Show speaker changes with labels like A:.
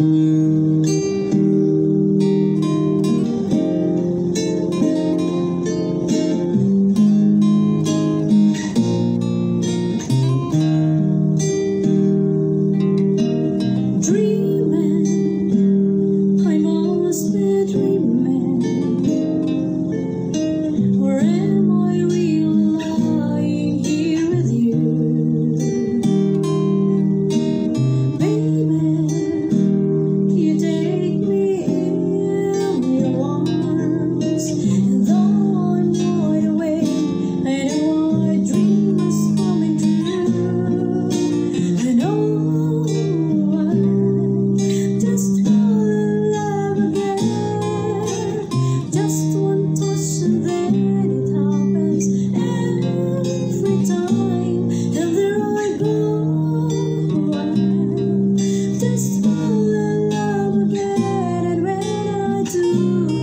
A: 嗯。you.